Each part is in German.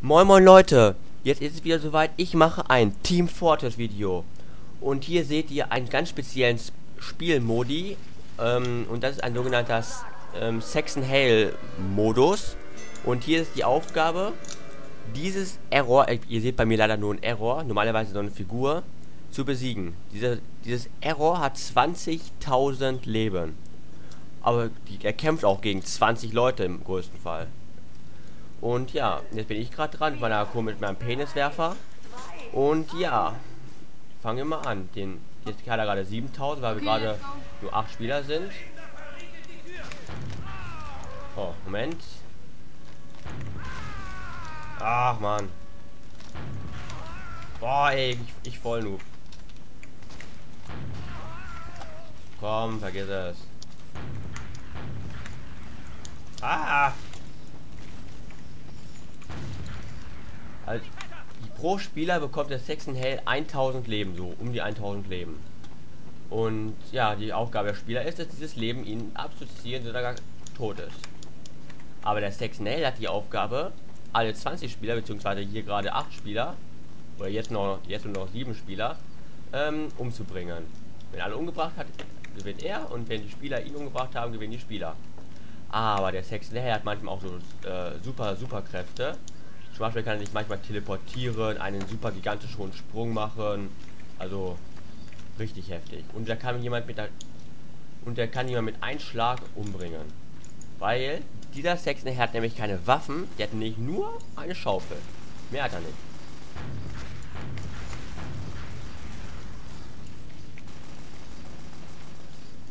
Moin moin Leute, jetzt ist es wieder soweit, ich mache ein Team Fortress Video. Und hier seht ihr einen ganz speziellen Spielmodi. Ähm, und das ist ein sogenannter ähm, Saxon Hail Modus. Und hier ist die Aufgabe, dieses Error, äh, ihr seht bei mir leider nur ein Error, normalerweise so eine Figur, zu besiegen. Diese, dieses Error hat 20.000 Leben. Aber die, er kämpft auch gegen 20 Leute im größten Fall. Und ja, jetzt bin ich gerade dran mit meiner mit meinem Peniswerfer. Und ja, fangen wir mal an. Den, jetzt hat er gerade 7000, weil wir gerade nur 8 Spieler sind. Oh, Moment. Ach, man. Boah, ey, ich, ich voll noob. Komm, vergiss es. Ah! Also, pro Spieler bekommt der Saxon Hell 1000 Leben, so um die 1000 Leben. Und ja, die Aufgabe der Spieler ist es, dieses Leben ihnen abzuziehen, sodass er tot ist. Aber der Saxon Hell hat die Aufgabe, alle 20 Spieler, beziehungsweise hier gerade 8 Spieler, oder jetzt noch, jetzt nur noch 7 Spieler, ähm, umzubringen. Wenn alle umgebracht hat, gewinnt er und wenn die Spieler ihn umgebracht haben, gewinnen die Spieler. Aber der Saxon Hell hat manchmal auch so äh, super, super Kräfte. Beispiel kann er sich manchmal teleportieren, einen super gigantischen hohen Sprung machen. Also richtig heftig. Und der kann jemand mit der und der kann jemand mit einem Schlag umbringen. Weil dieser Sexton hat nämlich keine Waffen, der hat nämlich nur eine Schaufel. Mehr hat er nicht.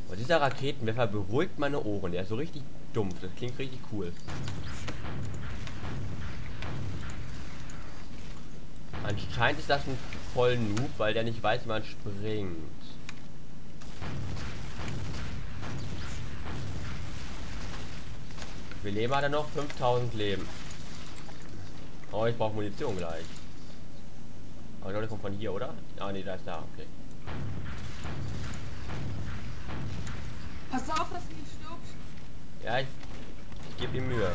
Und dieser Raketenwerfer beruhigt meine Ohren. Der ist so richtig dumpf. Das klingt richtig cool. Anscheinend ist das ein voll Noob, weil der nicht weiß, wie man springt. Wie Leben hat er noch? 5000 Leben. Oh, ich brauche Munition gleich. Aber Leute kommt von hier, oder? Ah, nee, da ist da, okay. Pass auf, dass du nicht stirbst. Ja, ich, ich gebe ihm Mühe.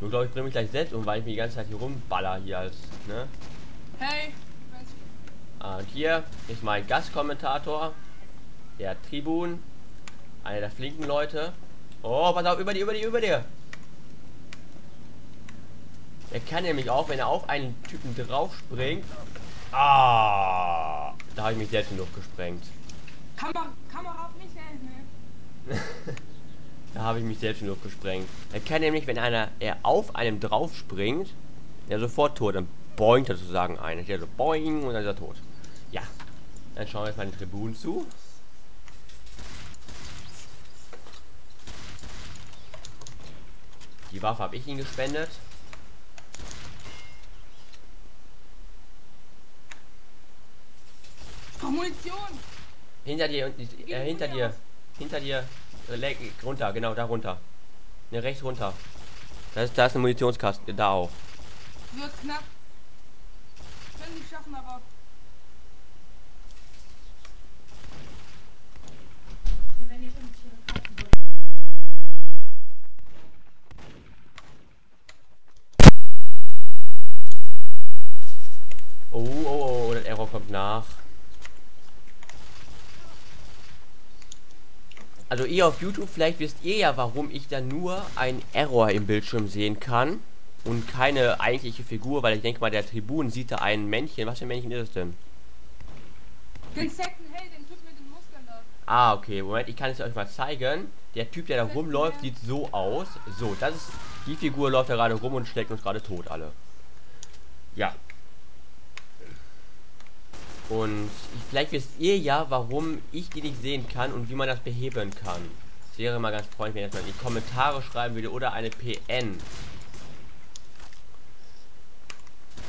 Nur glaube ich bringe mich gleich selbst um, weil ich mir die ganze Zeit hier rumballer hier als, ne? Hey! Und hier ist mein Gastkommentator, der Tribun, einer der flinken Leute. Oh, pass auf, über die, über die, über dir! Er kann nämlich auch, wenn er auf einen Typen drauf springt. Ah, da habe ich mich selbst in Luft gesprengt. Kamera, Kamera auf mich helfen. Da habe ich mich selbst in Luft gesprengt. Er kann nämlich, wenn einer er auf einem drauf springt, er sofort tot, dann boingt er sozusagen ein. Er so boing und dann ist er tot. Ja. Dann schauen wir jetzt mal den Tribunen zu. Die Waffe habe ich ihm gespendet. Oh, Munition! Hinter dir und äh, hinter dir. Hinter dir. Leg, runter, genau, da runter. Ne, rechts runter. Da ist, da ist eine Munitionskasten, da auch. Wird knapp. Können nicht schaffen, aber. Oh, oh, oh, das Error kommt nach. Also ihr auf YouTube, vielleicht wisst ihr ja, warum ich da nur ein Error im Bildschirm sehen kann und keine eigentliche Figur, weil ich denke mal, der Tribun sieht da ein Männchen. Was für ein Männchen ist es denn? Den Second Hell, den Typ mit den Muskeln da. Ah, okay. Moment, ich kann es euch mal zeigen. Der Typ, der da rumläuft, sieht so aus. So, das ist... Die Figur läuft da gerade rum und schlägt uns gerade tot alle. Ja, und vielleicht wisst ihr ja, warum ich die nicht sehen kann und wie man das beheben kann. Es wäre mal ganz freundlich, wenn ihr das mal in die Kommentare schreiben würde oder eine PN.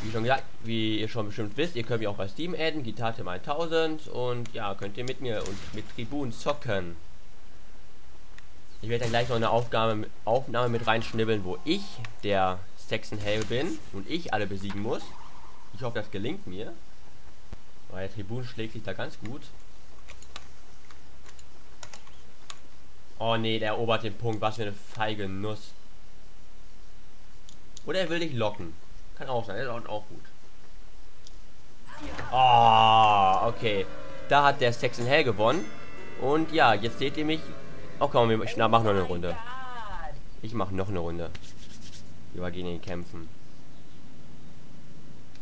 Wie schon gesagt, wie ihr schon bestimmt wisst, ihr könnt mich auch bei Steam adden, Gitarre 1000 und ja, könnt ihr mit mir und mit Tribun zocken. Ich werde dann gleich noch eine Aufgabe, Aufnahme mit reinschnibbeln, wo ich der Saxon bin und ich alle besiegen muss. Ich hoffe, das gelingt mir. Weil der Tribun schlägt sich da ganz gut. Oh nee, der erobert den Punkt. Was für eine feige Nuss. Oder er will dich locken. Kann auch sein, ist auch, auch gut. Oh, okay. Da hat der Saxon Hell gewonnen. Und ja, jetzt seht ihr mich. Oh komm, wir machen noch eine Runde. Ich mache noch eine Runde. Wir gehen den Kämpfen.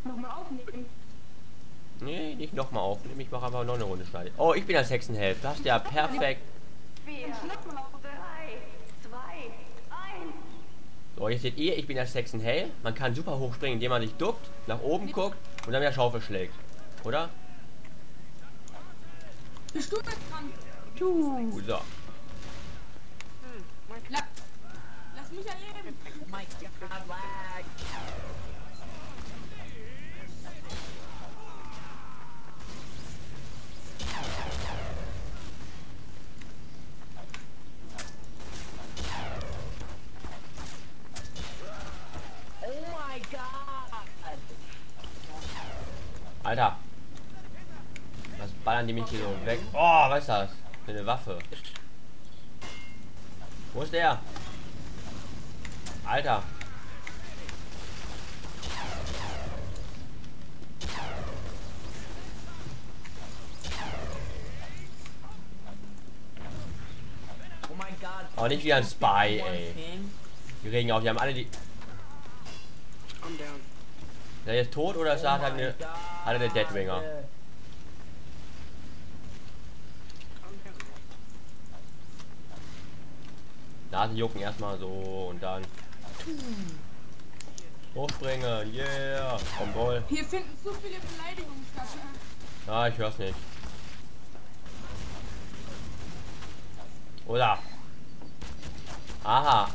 Nochmal aufnehmen. Nee, nicht nochmal aufnehmen. Ich mache einfach noch eine Runde schneiden. Oh, ich bin der Hexenhelf. Das ist ja perfekt. So, jetzt seht ihr, ich bin der Hexenhelf. Man kann super hoch springen, indem man sich duckt, nach oben guckt und dann mit der Schaufel schlägt. Oder? Bist du jetzt dran? So. La Lass mich erleben. Alter. Was ballern die mich hier so weg? Oh, was ist das? Für eine Waffe. Wo ist der? Alter. Oh. Oh, nicht wie ein Spy, ey. Die regen auf, die haben alle die. Ist er jetzt tot oder ist er hat er eine. God. Hat er den Deadwinger? Nase jucken erstmal so und dann. Hochspringen, yeah! Komm wohl. Hier finden zu viele Beleidigungen statt. Ah, ich hör's nicht. Oder? Aha.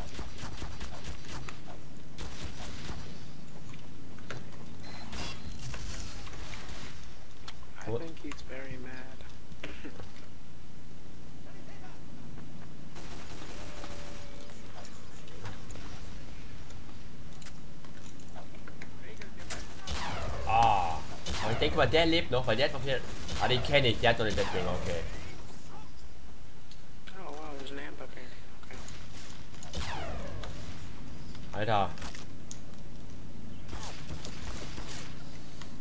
I What? think he's very mad. Ah. Aber ich denke mal, der lebt noch, weil der hat noch hier. Ah, den kenne ich, der hat noch den Deadwinger, okay. Oh wow, there's an amp up here. Okay. Alter.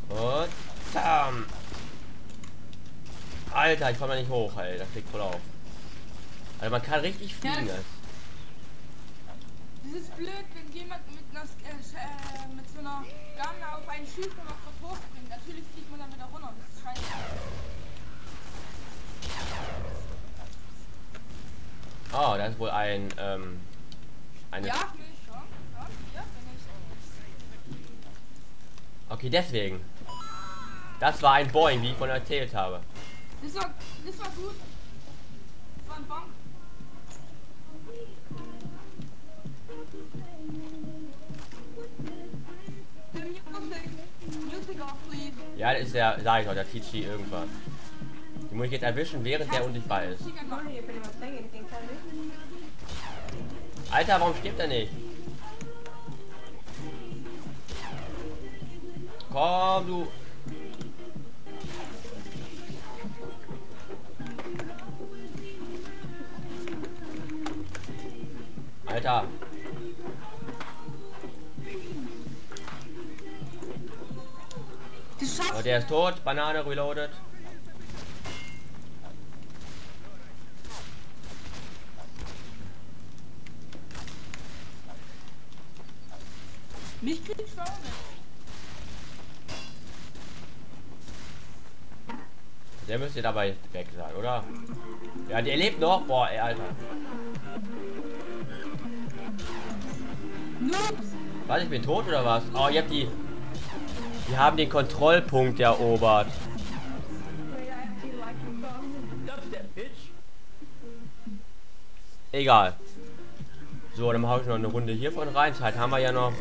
Und. Tam. Alter, ich komme da nicht hoch, ey. Das fliegt voll auf. Also man kann richtig fliegen. Ja. das. Ist blöd, wenn jemand mit einer äh, äh, mit so einer Gun auf einen schießt und auf das hochspringt. Natürlich fliegt man dann wieder runter. Das ist scheiße. Oh, das ist wohl ein, ähm, eine... Ja, ich schon. Ja, ja, bin ich. Okay, deswegen. Das war ein Boeing, wie ich von erzählt habe. Das war, das war gut. Das war ein please. Ja, das ist der, sag ich doch, der Tichi irgendwas. Die muss ich jetzt erwischen, während der unsichtbar ist. Alter, warum stirbt er nicht? Komm, du. Alter. Oh, der ist tot. Banane reloaded. Mich kriegst du auch nicht. Der müsste dabei weg sein, oder? Ja, der lebt noch. Boah, ey, Alter. Was, ich bin tot oder was? Oh, ihr habt die... Die haben den Kontrollpunkt erobert. Egal. So, dann mache ich noch eine Runde hiervon rein. Zeit haben wir ja noch.